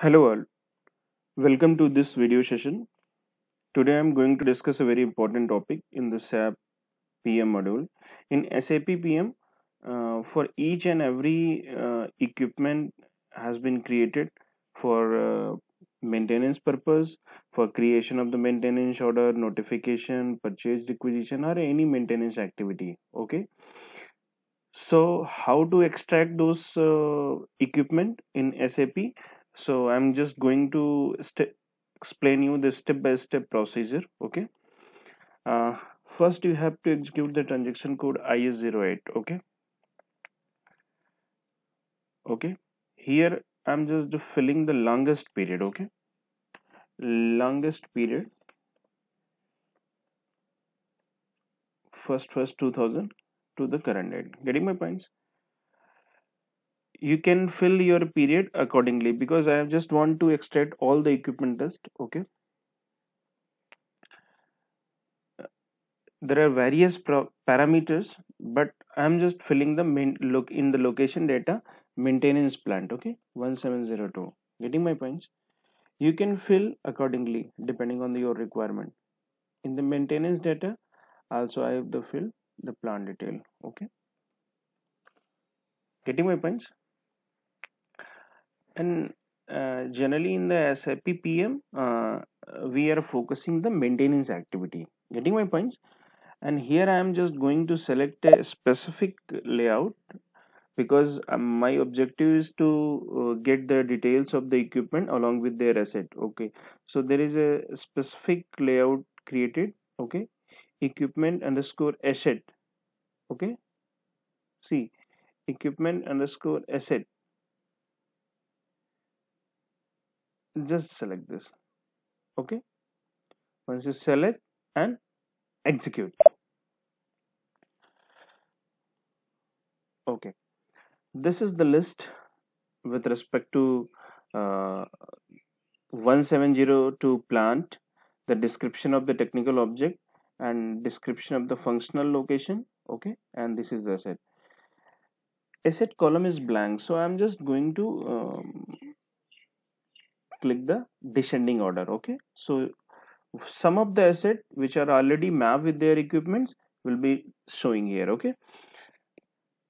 Hello all, welcome to this video session. Today I am going to discuss a very important topic in the SAP PM module. In SAP PM, uh, for each and every uh, equipment has been created for uh, maintenance purpose, for creation of the maintenance order, notification, purchase requisition or any maintenance activity. Okay. So how to extract those uh, equipment in SAP? So I'm just going to explain you the step-by-step procedure. Okay. Uh, first, you have to execute the transaction code IH08. Okay. Okay. Here I'm just filling the longest period. Okay. Longest period. First, first 2000 to the current date. Getting my points? You can fill your period accordingly because I just want to extract all the equipment list okay? There are various parameters but I'm just filling the main look in the location data maintenance plant okay? 1702 getting my points? You can fill accordingly depending on your requirement. In the maintenance data also I have the fill the plant detail okay? Getting my points and uh, generally in the SAP PM uh, we are focusing the maintenance activity. Getting my points? And here I am just going to select a specific layout because um, my objective is to uh, get the details of the equipment along with their asset okay? So there is a specific layout created okay? Equipment underscore asset okay? See equipment underscore asset just select this okay? Once you select and execute. Okay. This is the list with respect to uh, 1702 plant the description of the technical object and description of the functional location okay? And this is the asset. Asset column is blank so i'm just going to um, click the descending order okay? So some of the asset which are already mapped with their equipments will be showing here okay?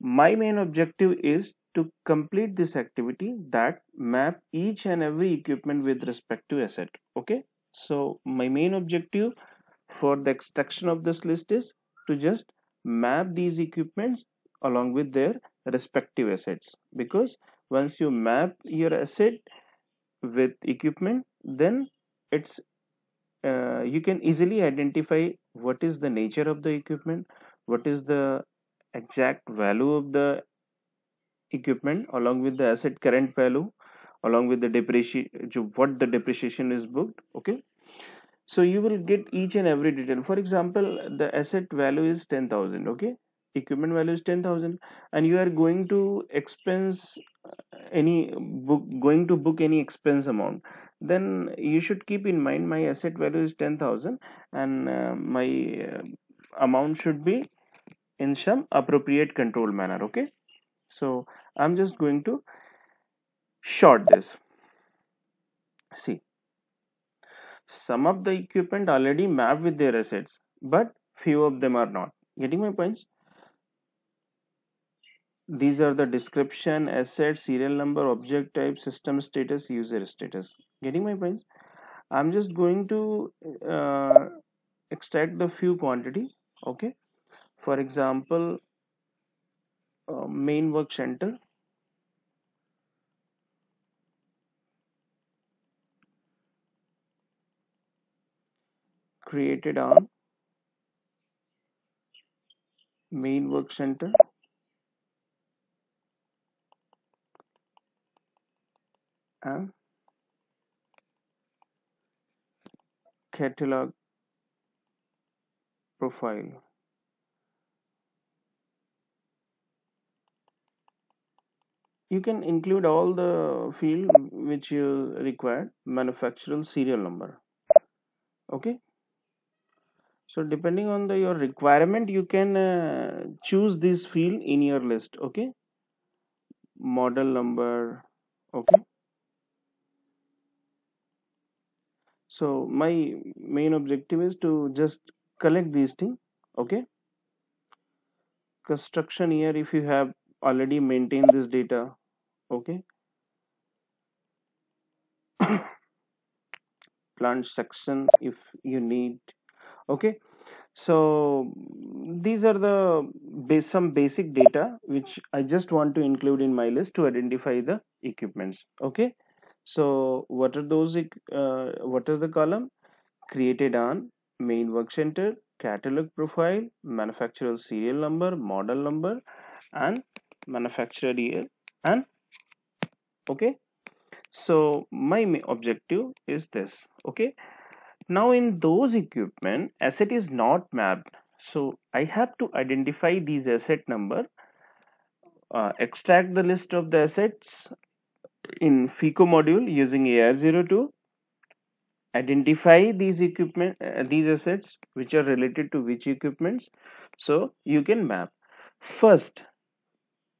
My main objective is to complete this activity that map each and every equipment with respect to asset okay? So my main objective for the extraction of this list is to just map these equipments along with their respective assets. Because once you map your asset with equipment then it's uh, you can easily identify what is the nature of the equipment what is the exact value of the equipment along with the asset current value along with the depreciation what the depreciation is booked okay? So you will get each and every detail. For example the asset value is 10000 okay equipment value is 10000 and you are going to expense any book going to book any expense amount then you should keep in mind my asset value is 10000 and uh, my uh, amount should be in some appropriate control manner okay? So i'm just going to short this. See some of the equipment already map with their assets but few of them are not. Getting my points these are the description asset serial number object type system status user status. Getting my points? I'm just going to uh, extract the few quantity okay? For example uh, main work center. Created on main work center and catalog profile. You can include all the field which you require. Manufacturer serial number. Okay? So depending on the your requirement you can uh, choose this field in your list. Okay? Model number. Okay so my main objective is to just collect these things okay? Construction here if you have already maintained this data okay? Plant section if you need okay? So these are the base some basic data which i just want to include in my list to identify the equipments okay so what are those uh, what is the column? Created on main work center catalog profile manufacturer serial number model number and manufacturer year and okay. So my objective is this okay. Now in those equipment asset is not mapped. So i have to identify these asset number uh, extract the list of the assets in FICO module using AR02 identify these equipment uh, these assets which are related to which equipments so you can map. First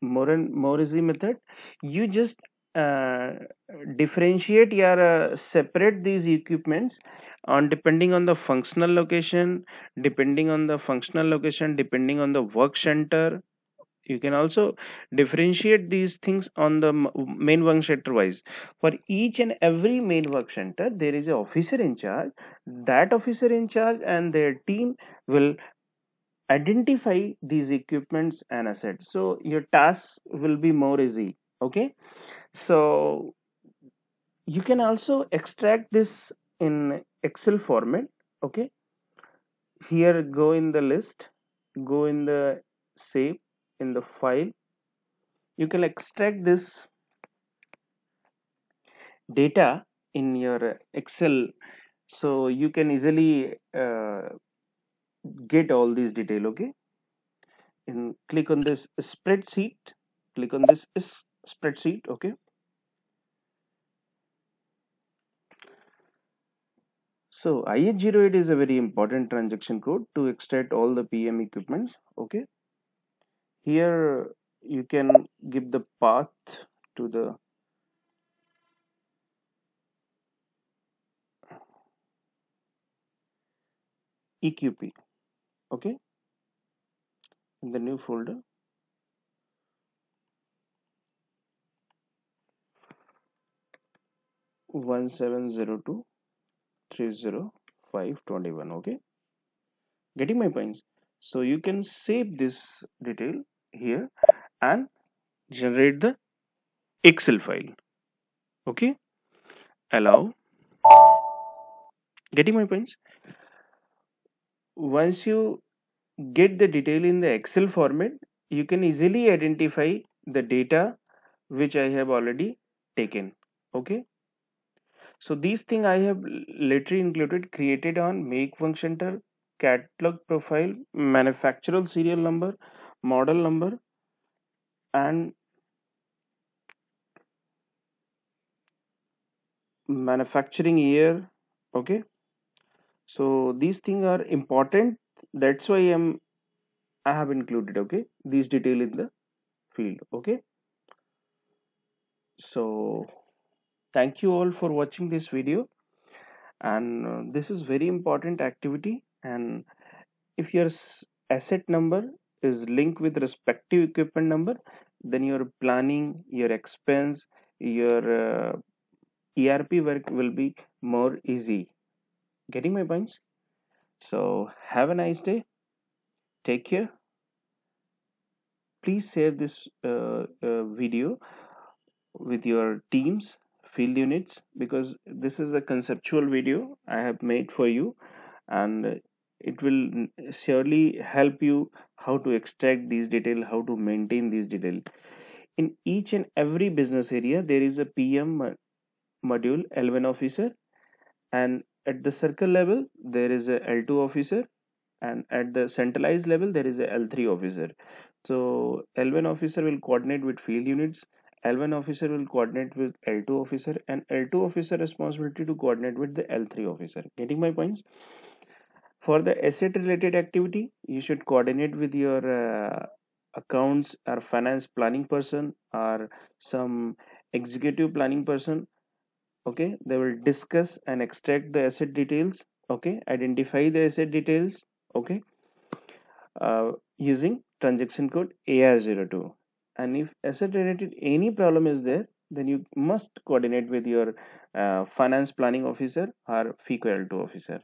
more and more easy method you just uh, differentiate or uh, separate these equipments on depending on the functional location depending on the functional location depending on the work center you can also differentiate these things on the main work center wise. For each and every main work center there is an officer in charge. That officer in charge and their team will identify these equipments and assets. So your task will be more easy okay? So you can also extract this in excel format okay? Here go in the list. Go in the save in the file. You can extract this data in your excel so you can easily uh, get all these detail okay? And click on this spreadsheet click on this spreadsheet okay? So IH08 is a very important transaction code to extract all the PM equipments okay here you can give the path to the EQP okay? In the new folder. 1702 30521 okay? Getting my points so you can save this detail here and generate the excel file. Okay? Allow. Getting my points once you get the detail in the excel format you can easily identify the data which i have already taken. Okay? So these thing I have later included created on make function catalog profile manufacturer serial number model number and manufacturing year okay? So these things are important. That's why i'm i have included okay these detail in the field okay? So thank you all for watching this video. And uh, this is very important activity and if your asset number is linked with respective equipment number then your planning your expense your uh, erp work will be more easy. Getting my points? So have a nice day. Take care. Please share this uh, uh, video with your teams field units because this is a conceptual video I have made for you. And it will surely help you how to extract these detail how to maintain these detail in each and every business area there is a PM module L1 officer and at the circle level there is a L2 officer and at the centralized level there is a L3 officer so L1 officer will coordinate with field units L1 officer will coordinate with L2 officer and L2 officer responsibility to coordinate with the L3 officer. Getting my points? For the asset related activity, you should coordinate with your uh, accounts or finance planning person or some executive planning person okay? They will discuss and extract the asset details okay? Identify the asset details okay? Uh, using transaction code AR02 and if asset related any problem is there then you must coordinate with your uh, finance planning officer or FICO L2 officer.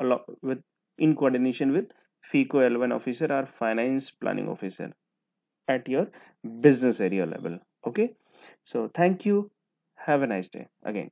Along with in coordination with FICO L1 officer or finance planning officer at your business area level. Okay? So thank you. Have a nice day again